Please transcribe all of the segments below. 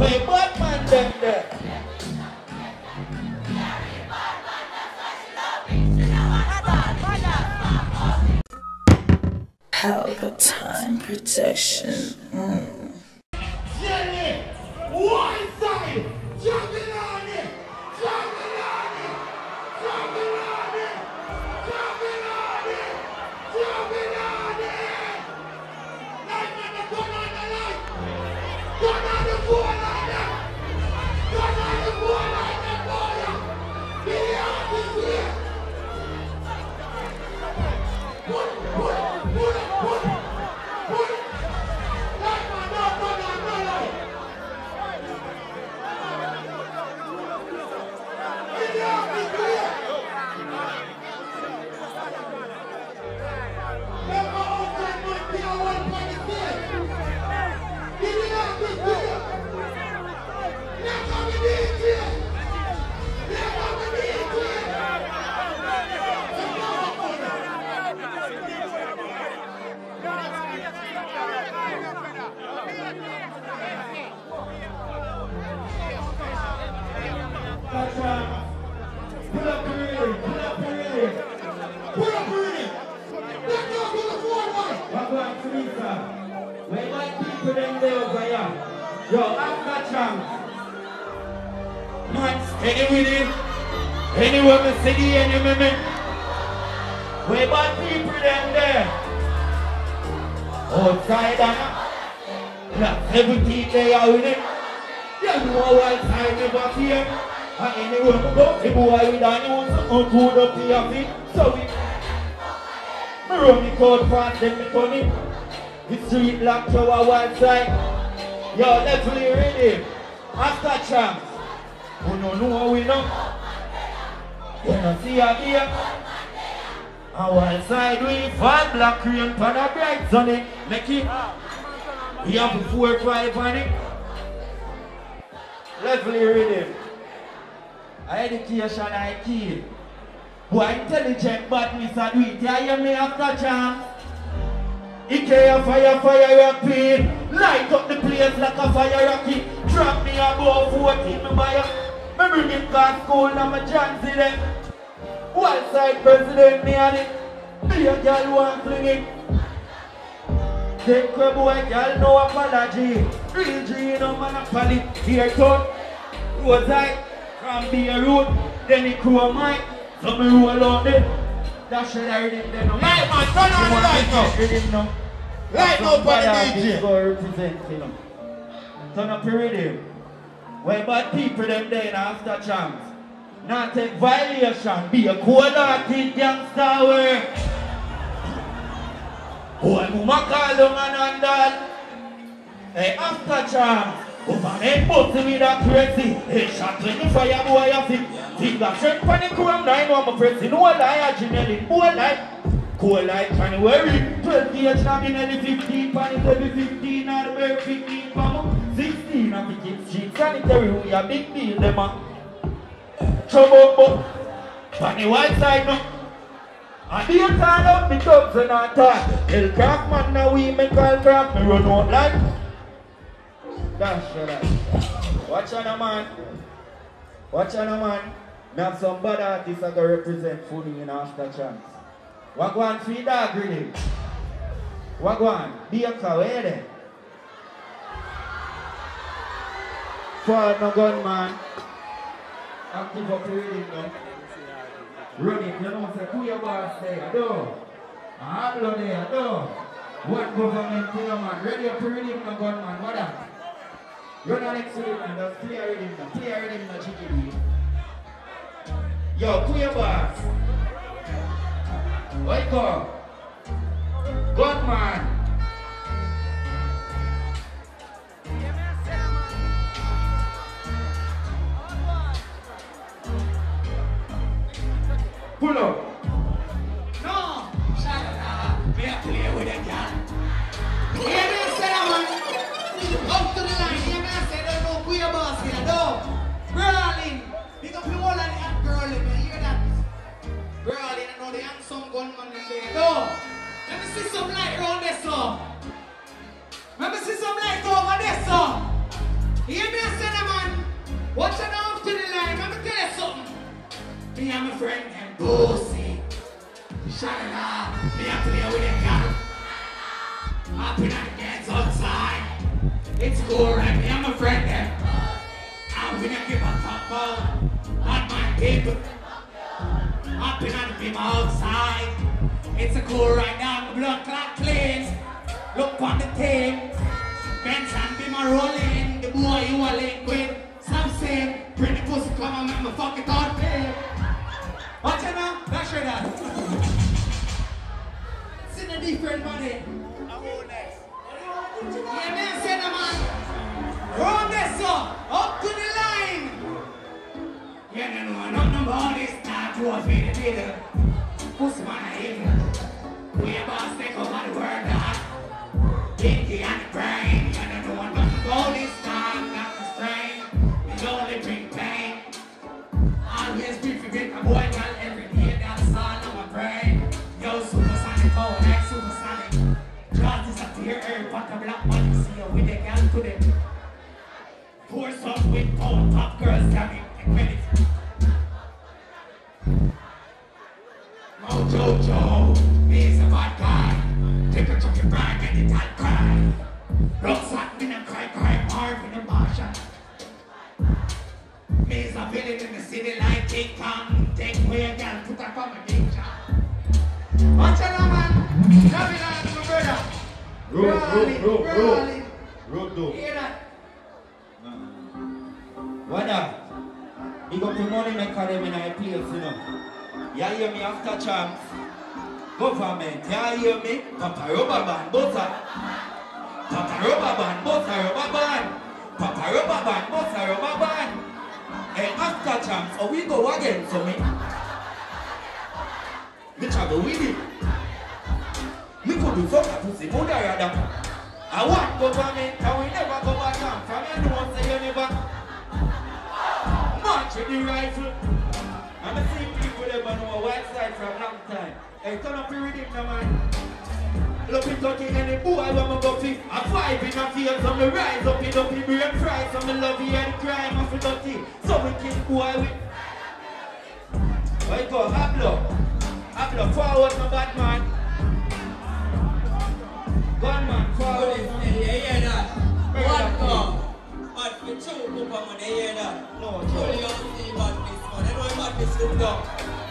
Where Batman them there? Pelpa Time protection. With him. Anywhere me see the enemy, me. Where my people them there? Outside and Black 17 they are with him. You know what time never fear. And anywhere we go, the boy with a new something good up to your feet. So we me run the code fast, then me turn it. The street lock to our one side. Yo, let's ready. After champs. Who no know how we know. You know see her here. One side we fall black rain pan a bright sunny. Make it. We have four five on it. Really ready. Education I key. Boy intelligent badness I do it. Hear me after champs? Ikea fire fire rapid Light up the place like a fire rocket Drop me above 40 me buy a Me bring him car school and my see them One side president me and it. Be a girl want fling it. Take a boy girl no apology. Real G no monopoly Here turn Road I from Beirut Then he crew mine. So me roll out there that shit I then no. Light man, turn on the light now. Rhythm now Light now the DJ. Go represent you know Turn up your rhythm when bad people them day there after champs. Not take violation, be a cold-hearted gangster way. One woman call them and that. Hey, after champs. Government boat with that crazy. Hey, shot when the fire boy a fit. Think that pan the chrome nine on my crazy. No lie, I generic. Boy lie. Cool like January. 12 years now in the 15, pan the 15, now the 15 big mama. 16 and the kids cheap. Sanitary, we a big deal, them. Trouble, but. On the white side, no. And they turn up the tubs and I talk. Hellcraft man, now we make Hellcraft. Me run out like. That's. Watch on a man. Watch on a man. Now some bad artists are go represent fully in after champs. Wagwan feed that grenade. Wagwan, be a coward. Eh? Forward no gun man Active up the reading now Run it, you know, say, who your boss there, do? Hablo there, do? What government, you know, man? Ready up to redeem the gun, what that? You're not next to him, man, just clear him, now. Clear him, now, Yo, who your boss? Wake up. Gunman. It's cool, right? Me and my friend them. And we don't give uh, a about not my people. Up in the people outside. It's a cool right now. The blood clot cleans. Look on the tape. Benson be my rolling. The boy you are linked with. Some say, pretty pussy come and make me fuck it on pay. Watch it now. That's your that. It's uh, in a different body. Yeah, man, Yeah, no, no, no, all this time to us, baby, baby. Pussy man, I Big up the money maker them in our place, you know. You hear? I me after champs? Government, you hear me? Papa rubber band, butter. Papa rubber band, butter, rubber band. Papa rubber band, butter, rubber band. And after champs, oh we go again, so me. Me travel with it. Me could do something to see more than I want government, and we never go back Hey, turn up your rhythm now, man. Look it talking and the boy when go fi A five in a field so me rise up in up in brain fry So me love you and cry, of a dirty So we kill boy with Wait go, Hablo Hablo, forward my bad man Gunman, forward you hear that? One come. But for two people, when they hear that, No, truly you see badness, man. They know badness look down.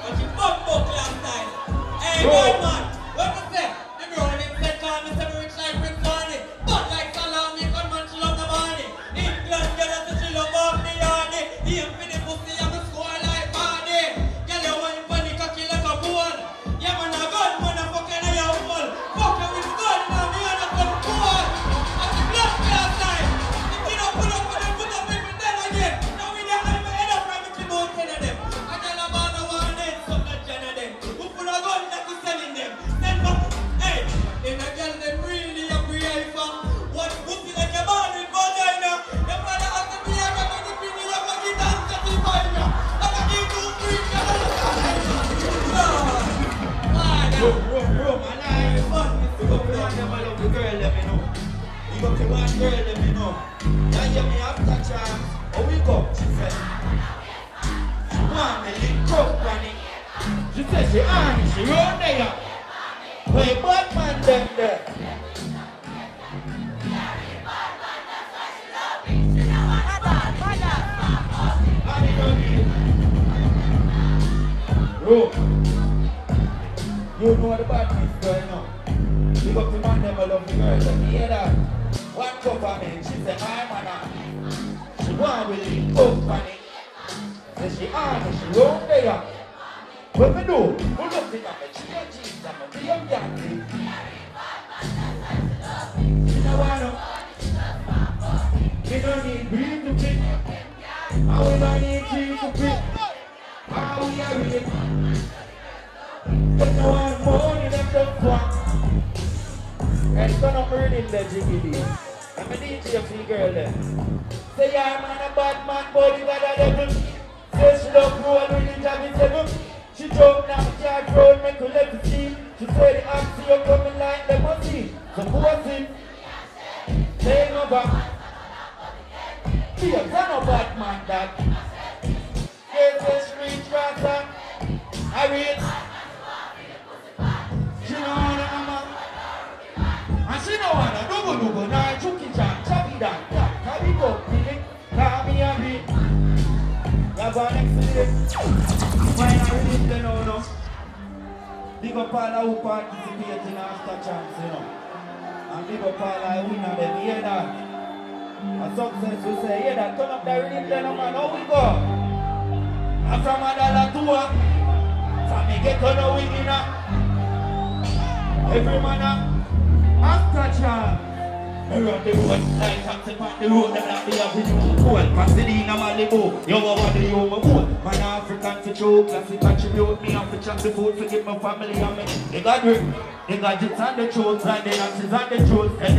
But you bump up last time. Hey, Bro. You got to one girl, let me know. Now You me after champs. Oh, we go, she said. She want me up on. She said she on she run there. Play bad man them there. Bro, you know the badness going on. Up the man, I love the girl. Let me hear that. Me, she said, I'm an She want with the company. Say she on it, she round there. What me do? We look it up, me change jeans, and me be up yanty. She no want no. Me don't need green to pick. And we don't need green to pick. How we are rich. But no one money them don't want. And of murder in the jiggly. I'm a DJ for the girl there. Say yeah man a bad man body got a devil. Say she love roll with the jabby table. She jump now charge road make her let it see. She say the axe you coming like see. So what's it? Say no back. Be a son of bad man that. Up all who participating after champs, you know. And big up all I win and them hear that. A success we say, hear that, turn up the rhythm, then man, how we go? And from a dollar to a, from me get to the winner. Every man ah, after champs. Run the the a Malibu, you my? Man, African for me, for my family. They got they got jits on the truth, and the axes on the truth. Tell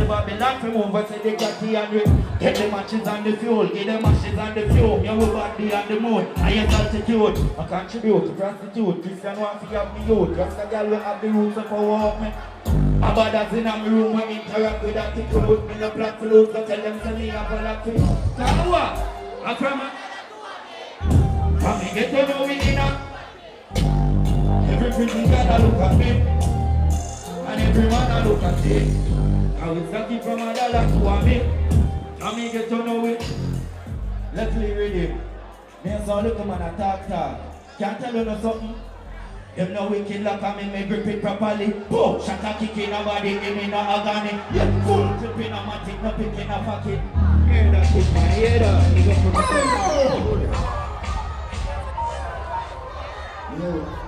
for move, I say they got tea and drip. Get the matches on the fuel, get the matches on the fuel. Yo, body on the moon, ain't altitude. I contribute prostitute, Christian to have me youth. Rasta girl will have the roots of power, me. About that in my room, we interact with that people with me the black flute, so tell them to me I'm gonna quit. Come what? I from Come and get to know me in Every pretty girl I look at me, and every man I look at it. I will start it from a dollar to a me. Come and get to know it. Let's read it. Me and some little man a talk talk. Can't tell you no something. Them no wicked like I me, me grip it properly. Boom, shot a kick in a body, give me no agony. Yeah, full grip in a matic, no pick in a pocket. Hear that kick, man, hear that. Nigga from the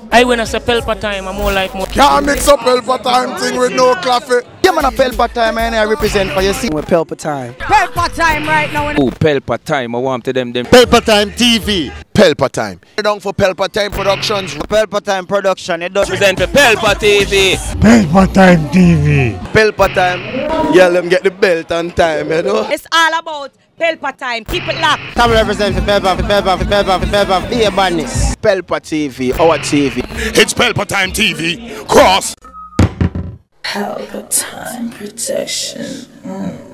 I when I say Pelpa time, I'm more like more. Can't mix up Pelpa time thing with no coffee. Yeah, man, a Pelpa time, man. I represent for you. See, we're Pelpa time. Pelpa time right now. Oh, Pelpa time. I want to them them. Pelpa time TV. Pelpa time. Down for Pelpa time productions. Pelpa time production. It does Present for Pelpa TV. Pelpa Time TV. Pelpa time. Yeah, let me get the belt on time, you know. It's all about Pelpa time. Keep it locked. Come represent for Pelpa, for Pelpa, for Pelpa, for Pelpa. Be a badness. Pelpa TV, our TV. It's Pelpa time TV. Cross. Pelpa time protection. Mm.